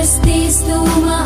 Christ is the.